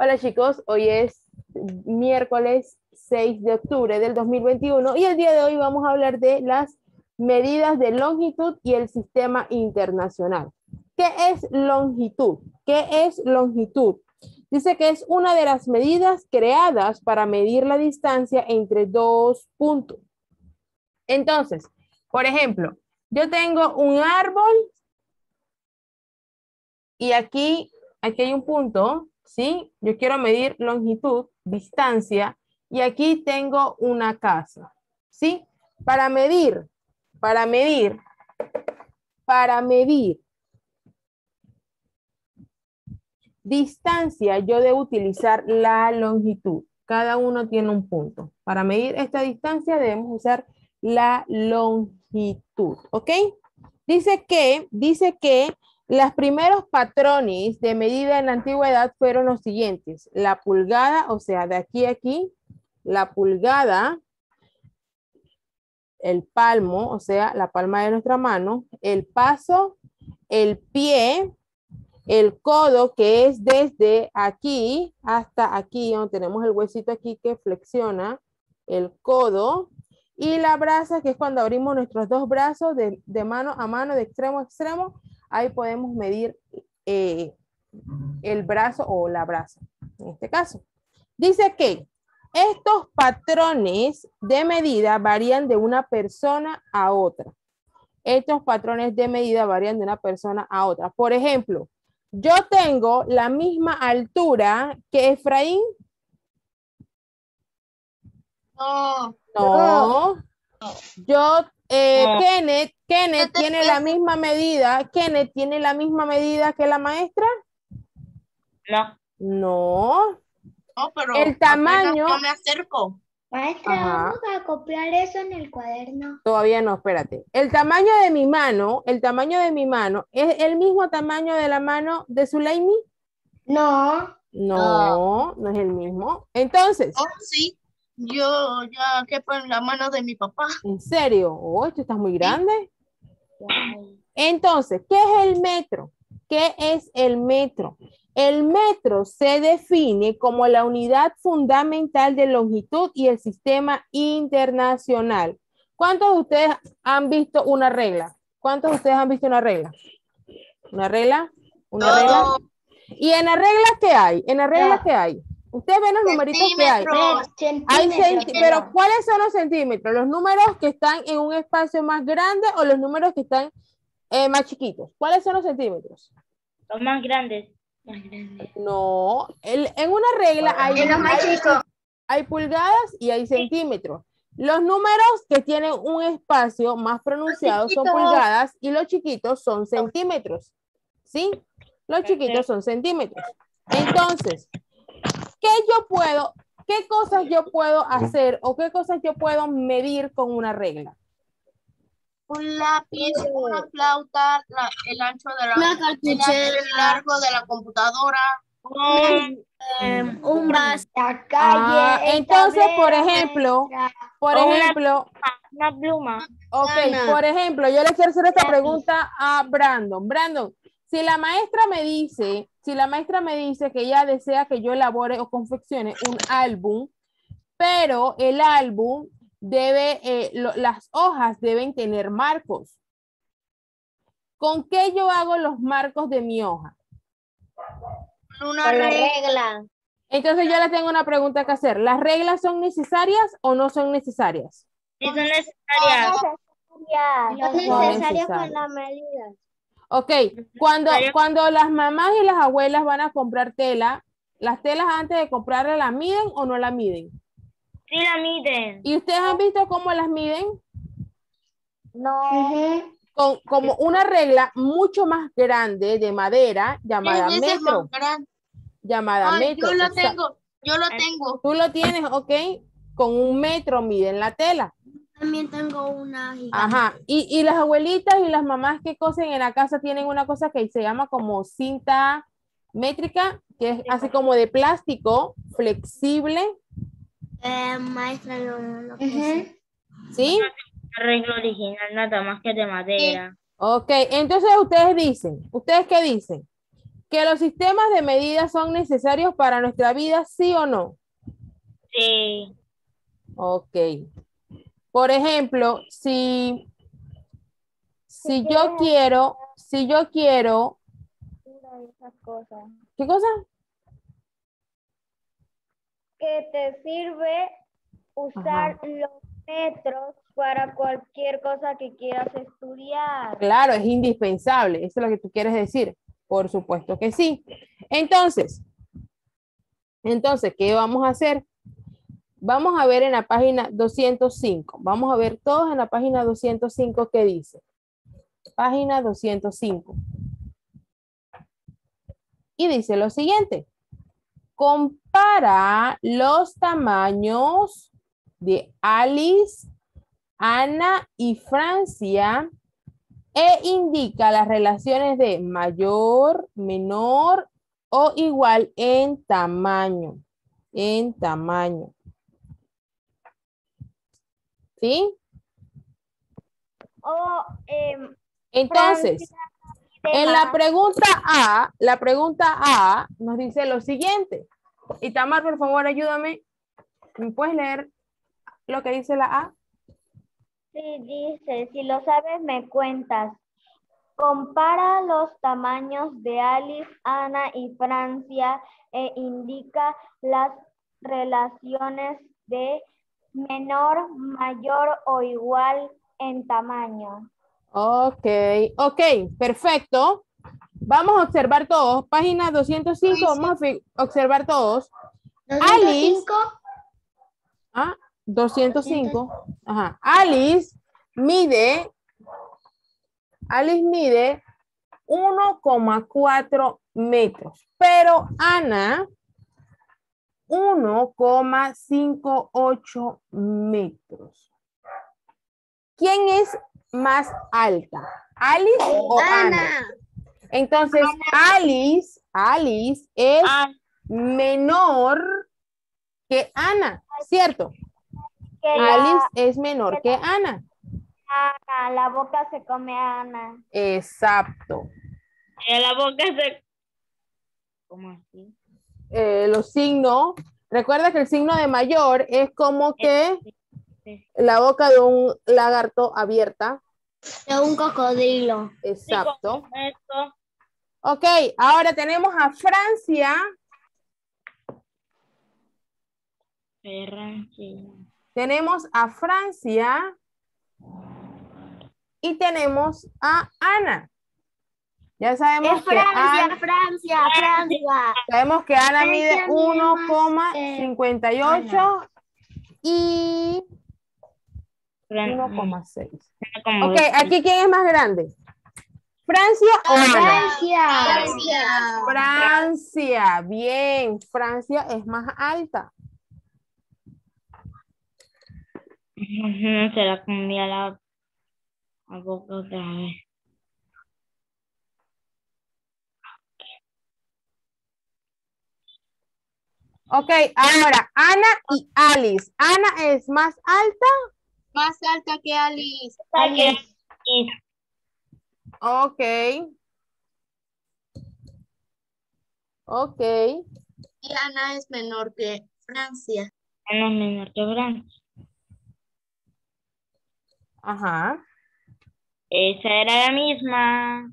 Hola chicos, hoy es miércoles 6 de octubre del 2021 y el día de hoy vamos a hablar de las medidas de longitud y el sistema internacional. ¿Qué es longitud? ¿Qué es longitud? Dice que es una de las medidas creadas para medir la distancia entre dos puntos. Entonces, por ejemplo, yo tengo un árbol y aquí, aquí hay un punto ¿sí? Yo quiero medir longitud, distancia, y aquí tengo una casa, ¿sí? Para medir, para medir, para medir distancia, yo debo utilizar la longitud. Cada uno tiene un punto. Para medir esta distancia debemos usar la longitud, ¿ok? Dice que, dice que los primeros patrones de medida en la antigüedad fueron los siguientes. La pulgada, o sea, de aquí a aquí, la pulgada, el palmo, o sea, la palma de nuestra mano, el paso, el pie, el codo, que es desde aquí hasta aquí, donde tenemos el huesito aquí que flexiona, el codo, y la brasa, que es cuando abrimos nuestros dos brazos de, de mano a mano, de extremo a extremo, ahí podemos medir eh, el brazo o la brasa, en este caso. Dice que estos patrones de medida varían de una persona a otra. Estos patrones de medida varían de una persona a otra. Por ejemplo, yo tengo la misma altura que Efraín. No. No. Yo eh, Kenneth, Kenneth tiene la misma medida. Kenneth tiene la misma medida que la maestra. No. No. No, pero El tamaño. Yo me acerco. Maestra, Ajá. vamos a copiar eso en el cuaderno. Todavía no, espérate. El tamaño de mi mano, el tamaño de mi mano, ¿es el mismo tamaño de la mano de Sulaimi? No. No, no es el mismo. Entonces, Oh, sí. Yo ya quepo en la mano de mi papá. ¿en serio? Oh, esto está muy grande. Entonces, ¿qué es el metro? ¿Qué es el metro? El metro se define como la unidad fundamental de longitud y el sistema internacional. ¿Cuántos de ustedes han visto una regla? ¿Cuántos de ustedes han visto una regla? ¿Una regla? ¿Una regla? ¿Y en la regla qué hay? ¿En la regla qué hay? Ustedes ven los numeritos que hay. Centímetros. Hay pero ¿cuáles son los centímetros? ¿Los números que están en un espacio más grande o los números que están eh, más chiquitos? ¿Cuáles son los centímetros? Los más grandes. No, el- en una regla hay, En los más hay- chicos. hay pulgadas y hay centímetros. Los números que tienen un espacio más pronunciado son chiquitos. pulgadas y los chiquitos son centímetros. ¿Sí? Los chiquitos son centímetros. Entonces, ¿qué yo puedo, qué cosas yo puedo hacer o qué cosas yo puedo medir con una regla? Un lápiz, una flauta, la- el ancho de la, Una el cartuchera. el largo de la computadora. em, Un vaso. La calle. Ah, entonces, por tablero, ejemplo. Por O una- ejemplo, Una pluma. ok, Ana. por ejemplo, yo le quiero hacer esta pregunta a Brandon. Brandon, si la maestra me dice, si la maestra me dice que ella desea que yo elabore o confeccione un álbum, pero el álbum debe, eh, lo- las hojas deben tener marcos. ¿Con qué yo hago los marcos de mi hoja? Una Con la regla. Entonces yo le tengo una pregunta que hacer. ¿Las reglas son necesarias o no son necesarias? Si son necesarias. No es No necesario necesario. con la medida. Ok, cuando, cuando las mamás y las abuelas van a comprar tela, ¿las telas antes de comprarla la miden o no la miden? Sí la miden. ¿Y ustedes han visto cómo las miden? No. Con, como una regla mucho más grande de madera llamada metro. más grande. Llamada Ay, metro. yo lo tengo. Yo lo tengo. Tú lo tienes, ok, con un metro miden la tela. También tengo una Ajá, y, y las abuelitas y las mamás que cosen en la casa tienen una cosa que se llama como cinta métrica, que es así como de plástico, flexible, Eh, maestra, yo no lo ¿sí? Arreglo original nada más que de madera. Ok, entonces ustedes dicen, ¿ustedes qué dicen? ¿Que los sistemas de medida son necesarios para nuestra vida, sí o no? Sí. Ok. Por ejemplo, si, si yo quiero, si yo quiero, Esas cosas. ¿qué cosa? Que te sirve usar los metros para cualquier cosa que quieras estudiar. Claro, es indispensable. Eso es lo que tú quieres decir. Por supuesto que sí. Entonces, entonces, ¿qué vamos a hacer? Vamos a ver en la página 205. Vamos a ver todos en la página 205 qué dice. Página 205. Y dice lo siguiente. Compara los tamaños de Alice, Ana y Francia e indica las relaciones de mayor, menor o igual en tamaño. En tamaño. ¿Sí? O em, Entonces, en la pregunta A, la pregunta A nos dice lo siguiente. Itamar, por favor, ayúdame. ¿Me puedes leer lo que dice la A? Sí, dice, si lo sabes, me cuentas. Compara los tamaños de Alice, Ana y Francia e indica las relaciones de menor, mayor o igual en tamaño. Ok, ok, perfecto. Vamos a observar todos. Página 205, vamos a observar todos. Alice. Ah, 205. Ajá. Alice mide, Alice mide 1,4 metros, pero Ana 1,58 metros. ¿Quién es más alta? ¿Alice o Ana? Entonces, Alice, Alice es Ah, menor que Ana, ¿cierto? Que Alice es menor que Ana. la, Ana, la boca se come a Ana. Exacto. en la boca se... ¿Cómo así? Eh, los signos, recuerda que el signo de mayor es como que la boca de un lagarto abierta. De un cocodrilo. Exacto. Ok, ahora tenemos a Francia. Francia. Tenemos a Francia. Y tenemos a Ana. Ya sabemos Es que Francia, Ana, Francia, Francia. sabemos que Ana mide Francia mide más que 1,58 y Fran- 1,6. como Ok, aquí quién es más grande. ¿Francia o Ana? Francia. Francia, bien. Francia es más alta. Se la comía la, la boca otra vez. Ok, ahora Ana y Alice. Ana es más alta. Más alta que Alice. Alice. Ok. Ok. Y Ana es menor que Francia. Ana es menor que Francia. Ajá. Esa era la misma.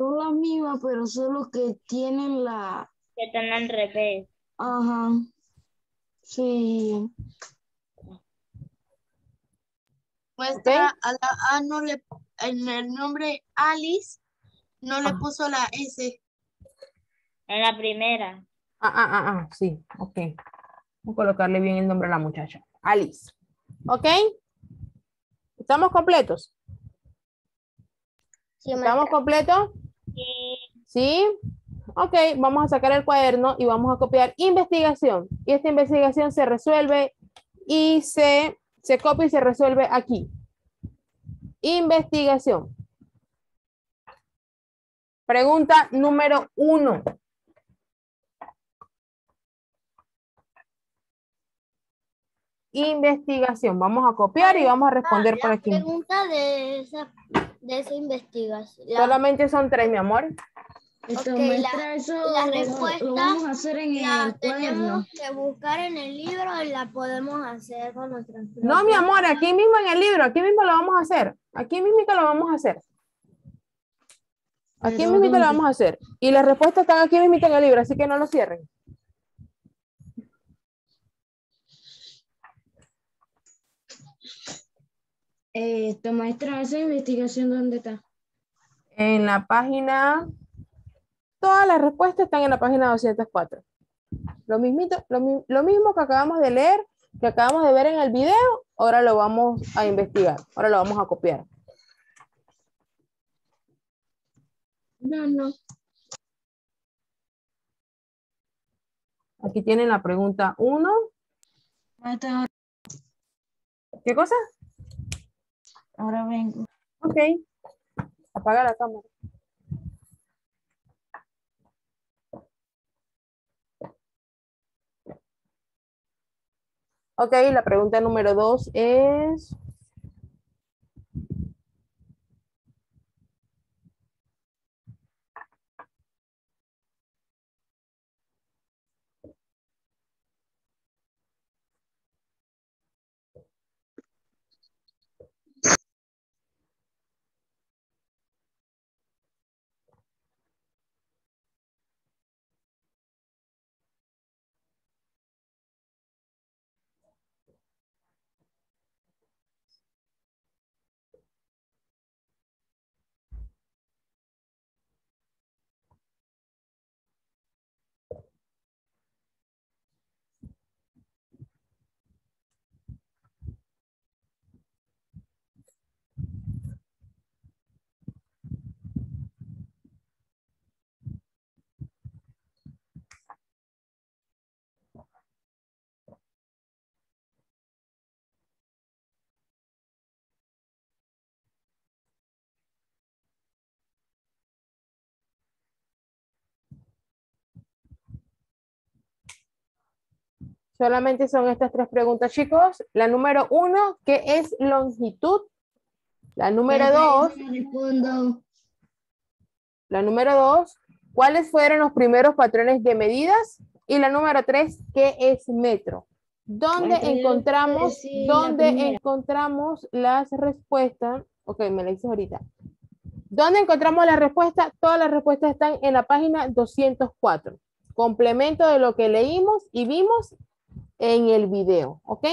Son las mismas, pero solo que tienen la... Que están al revés. Ajá. Sí. Muestra a la A no le en el nombre Alice no le Ah. puso la S. En la primera. Ah, ah, ah, ah, sí. Ok. Vamos a colocarle bien el nombre a la muchacha. Alice. ¿Ok? ¿Estamos completos? Sí, ¿Estamos completos? ¿Sí? Ok, vamos a sacar el cuaderno y vamos a copiar investigación. Y esta investigación se resuelve y se, se copia y se resuelve aquí. Investigación. Pregunta número uno. Investigación. Vamos a copiar y vamos a responder por aquí. pregunta de esa de esa investigación. La, Solamente son tres, mi amor. Esto, Ok, maestra, la- eso la lo- respuesta lo vamos a hacer en la el tenemos que buscar en el libro y la podemos hacer con nuestras No, mi amor, aquí mismo en el libro, aquí mismo lo vamos a hacer. Aquí mismo lo vamos a hacer. Aquí mismo lo vamos a hacer. Y las respuestas están aquí mismo en el libro, así que no lo cierren. Eh, Esto, maestra, esa investigación, ¿dónde está? En la página, todas las respuestas están en la página 204. Lo, mismito, lo, lo mismo que acabamos de leer, que acabamos de ver en el video, ahora lo vamos a investigar, ahora lo vamos a copiar. No, no. Aquí tienen la pregunta 1. Maestra, ahora, ¿Qué cosa? Ahora vengo. Ok. Apaga la cámara. Ok, la pregunta número dos es... Solamente son estas tres preguntas, chicos. La número uno, ¿qué es longitud? La número dos, no la número dos, ¿cuáles fueron los primeros patrones de medidas? Y la número tres, ¿qué es metro? ¿Dónde encontramos, la dónde primera. encontramos las respuestas? Ok, me la dices ahorita. ¿Dónde encontramos la respuesta? Todas las respuestas están en la página 204. Complemento de lo que leímos y vimos en el video, ¿ok?